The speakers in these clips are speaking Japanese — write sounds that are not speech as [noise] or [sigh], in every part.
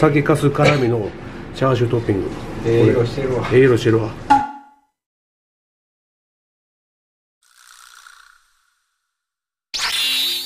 酒かす辛みのチャーシュートッピング。ええ色してるわ。ええ色してるわ。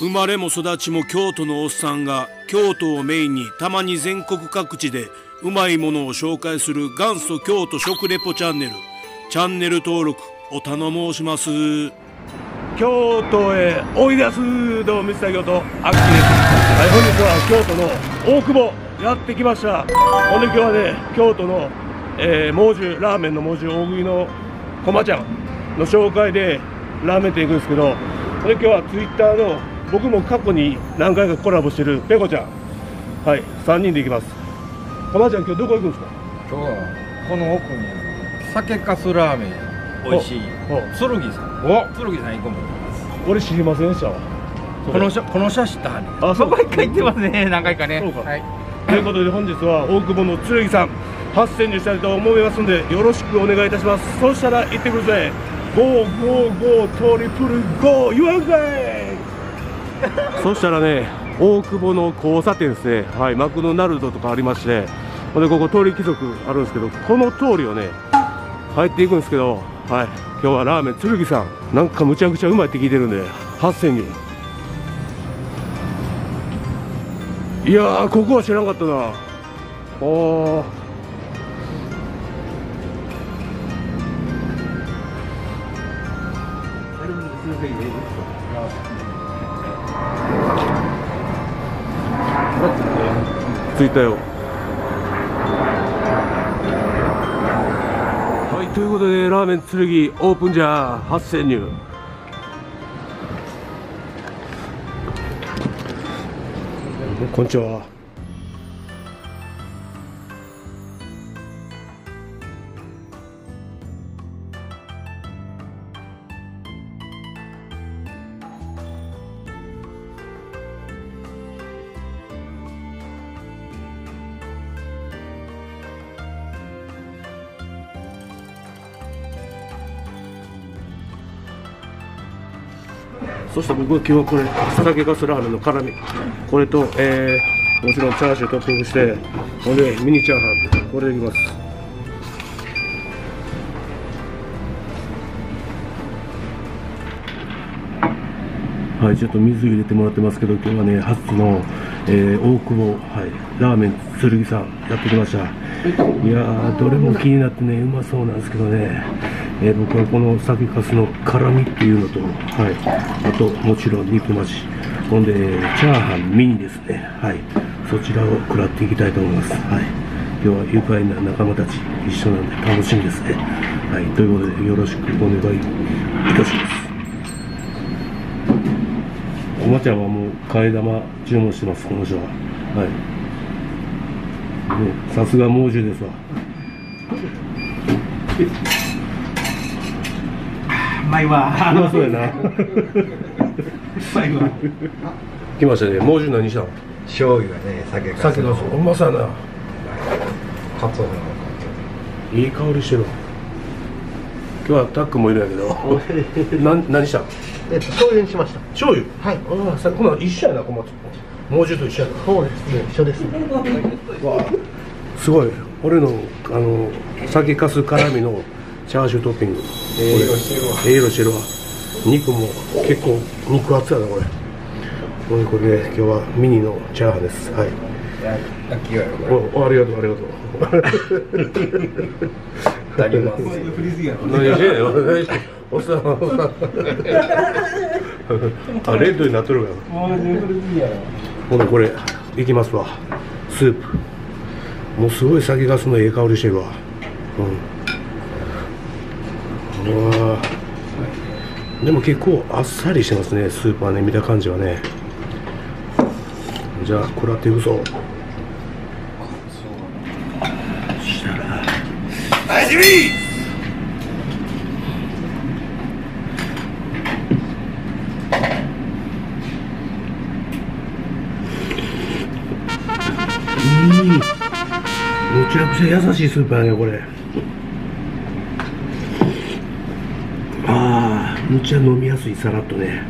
生まれも育ちも京都のおっさんが京都をメインにたまに全国各地でうまいものを紹介する元祖京都食レポチャンネルチャンネル登録お頼申します。京都へおいでやすどうも水田京都アキです。はい本日は京都の大久保やってきました。ほんで今日はね。京都の、えー、猛獣ラーメンの猛獣大食いのこまちゃんの紹介でラーメン店行くんですけどほんで今日はツイッターの僕も過去に何回かコラボしてるペコちゃん。はい3人で行きます。こまちゃん今日どこ行くんですか？今日はこの奥に酒かすラーメン美味しい。剣さん。お。剣さん行こう思ってます。俺知りませんでしたわ。このしゃこの写真ったはねあそう [laughs] 毎回行ってますね。何回かね。そうか。はいということで本日は大久保の剣さん初潜入したいと思いますのでよろしくお願いいたします。そしたら行ってくるぜ。ゴーゴーゴートリプルゴー言わんかい。そしたらね大久保の交差点ですね。はいマクドナルドとかありましてほんでここ通り規則あるんですけどこの通りをね入っていくんですけどはい今日はラーメン剣さんなんかむちゃくちゃうまいって聞いてるんで8000にいやーここは知らなかったな。あー。着いたよ。はいということでラーメン剣オープンじゃ初潜入。こんにちは。そして僕は今日はこれ酒かすラーメンの辛み。これと、えーもちろんチャーシュートッピングしてこれでミニチャーハンこれでいきます。はいちょっと水入れてもらってますけど今日はね初の、えー大久保、はい、ラーメン剣さんやってきました。いやーどれも気になってねうまそうなんですけどね、えー僕はこの酒かすの辛みっていうのと、はい、あともちろん肉増し。ほんでチャーハンミニですね。はい。そちらを食らっていきたいと思います。はい。今日は愉快な仲間たち一緒なんで楽しみですね。はい。ということでよろしくお願いいたします。おまちゃんはもう替え玉注文してますこの人は。はい。ねさすが猛獣ですわ。うまいわうまそうやな。うまいわ来ましたね。猛獣何したの？醤油はね酒かす酒の。うまそうやな。カツオのいい香りしてるわ。今日はタックもいるんやけど。[laughs] な何したの？えっと、醤油にしました。醤油？はい。ああさこんなん一緒やな小松。猛獣と一緒やな。そうですね。一緒です。ね。わあすごい。俺のあの酒かす辛みのチャーシュートッピング。ええ色してるわ。ええ色してるわ。肉も結構肉厚やなこれ。これこれね今日はミニのチャーハンです。はい。や焼きよやろこれ。おおありがとうありがとう。足ります。おっさんおっさんあレッドになっとるからほんでこれいきますわ。スープ。もうすごい酒ガスのええ香りしてるわ。うんうわーでも結構あっさりしてますねスープはね見た感じはね。じゃあ食らっていくぞそしたらうん。むちゃくちゃ優しいスープやねこれああむっちゃ飲みやすいさらっとね。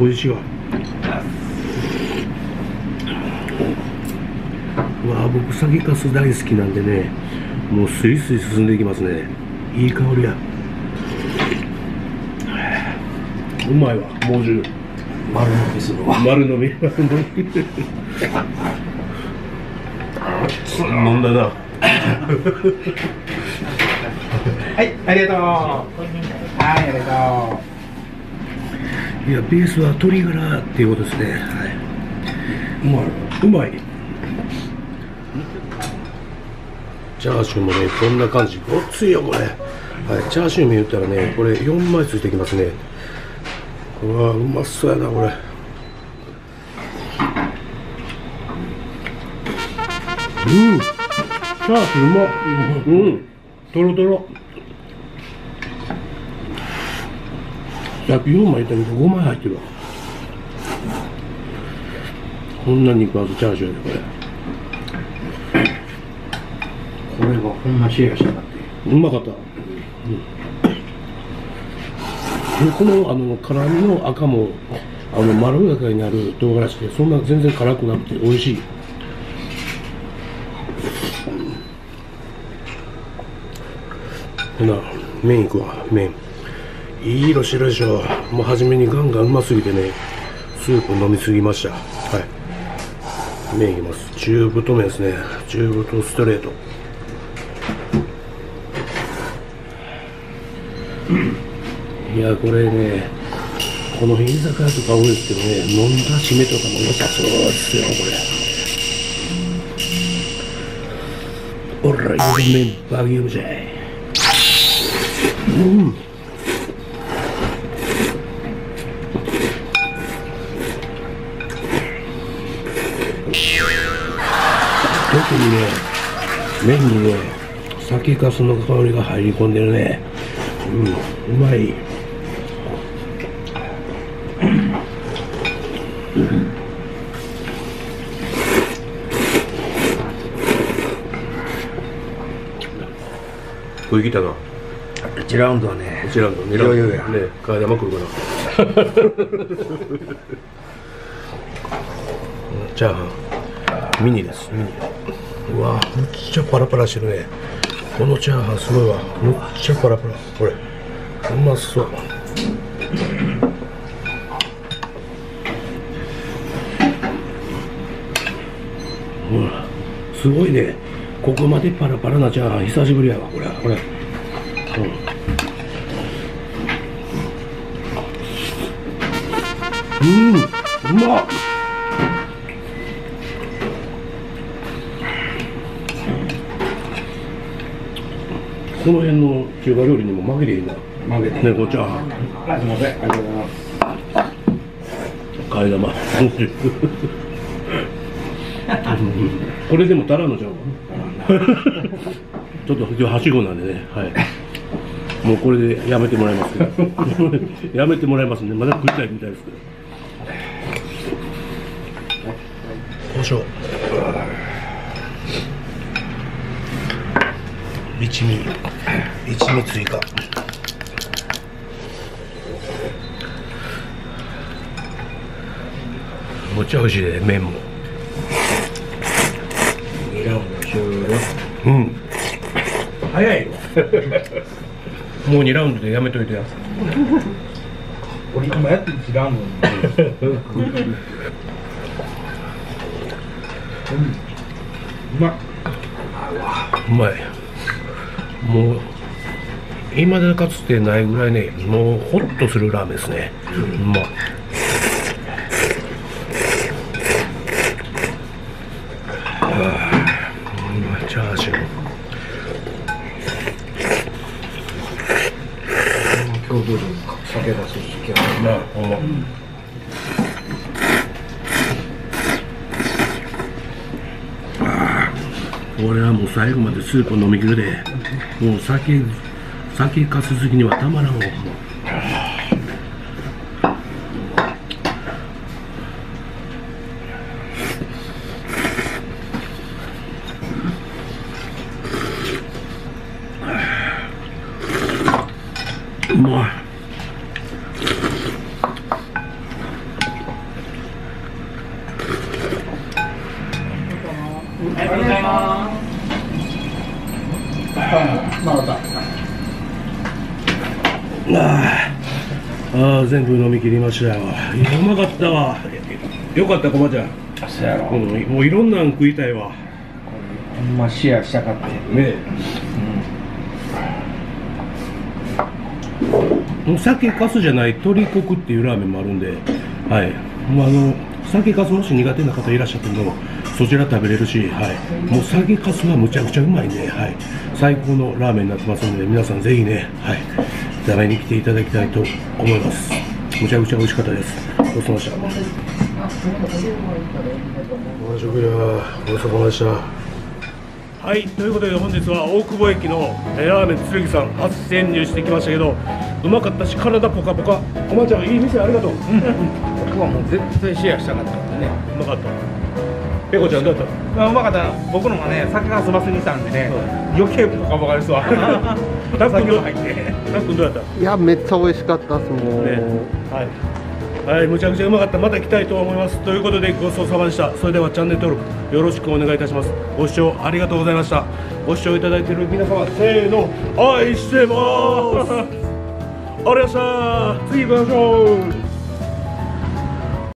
美味しいわうわ僕酒かす大好きなんでね。もうスイスイ進んでいきますね。いい香りや。うまいわ。猛獣丸飲みするわ。丸飲み。丸飲み。飲んだな。はいありがとう。はいありがといやベースは鶏ガラっていうことですね。はい。うまいうまい。チャーシューもねこんな感じ。ごっついよこれ。はいチャーシューも言ったらねこれ4枚ついてきますね。うわうまそうやなこれ。うん。チャーシューうまっうん。とろとろさっき4枚いったけど5枚入ってるわ。こんな肉厚チャーシューやねこれ。これがほんまシェアしたかって。うまかった、うん。でこのあの辛みの赤もあのまろやかになる唐辛子でそんな全然辛くなくて美味しい。ほな麺いくわ麺いい色してるでしょ。もう初めにガンガンうますぎてね。スープ飲みすぎました。はい。麺いきます。中太麺ですね。中太ストレート。いやこれねこの辺居酒屋とか多いですけどね飲んだ締めとかも良さそうですよこれ。おらい麺バギューじゃい。うん。特にね麺にね酒粕の香りが入り込んでるね。うんうまい。食い切ったな1ラウンドはね1ラウンド2ラウンドや。ね替え玉来るかな。[laughs] チャーハン。ミニです。ミニうわめっちゃパラパラしてるね。このチャーハンすごいわ。めっちゃパラパラ。これうまそう。うんすごいね。ここまでパラパラなチャーハン久しぶりやわ。これこれ。うん。うん、うまっ。この辺の中華料理にも負けていいな負けてねこチャーハンうすいません。ありがとうございます。替え玉これでも足らんのちゃうかちょっと今日はしごなんでね。はい。もうこれでやめてもらいますけど。[laughs] やめてもらいますんでまだ食いたいみたいですけど。胡椒一味一味追加。もっちしいで麺も。2ラウンド終了。うん。早いよ。[laughs] もう2ラウンドでやめといてや俺今やって1ラウンド [laughs] うん。うまっうまいもう今でかつてないぐらいねもうホッとするラーメンですね。うまいあーうまいチャーシュー。郷土料理酒出す時はまあほんまあー俺はもう最後までスープ飲みきるで。もう酒酒かす好きにはたまらんわもうあああ全部飲み切りましたよ。うまかったわ。よかったこまちゃん、そうやろ。うん、もういろんなん食いたいわ。ほんまシェアしたかったねもう酒かすじゃない鶏コクっていうラーメンもあるんで。はい。もうあの酒かすもし苦手な方いらっしゃってもそちら食べれるし、はい、もう酒かすはむちゃくちゃうまいんで、はい、最高のラーメンになってますので皆さんぜひね、はい、食べに来ていただきたいと思います。むちゃくちゃ美味しかったです。ごちそうさまでした。和食や。ごちそうさまでした。はい、ということで本日は大久保駅のえーラーメン剣さん初潜入してきましたけどうまかったし体ポカポカ。おまちゃんいい店ありがとう、う僕はもう絶対シェアしたかったんでね。まかったペコちゃんどうやっあうまかったな。僕のもね酒がすばすぎたんでね余計ポカポカですわ。[laughs] たっくんどうやった？いやめっちゃ美味しかったっすもう、ね。はい。はい、むちゃくちゃうまかった。また来たいと思います。ということでごちそうさまでした。それではチャンネル登録よろしくお願いいたします。ご視聴ありがとうございました。ご視聴いただいている皆様せーの愛してます。[laughs] ありがとうございました。次行きましょう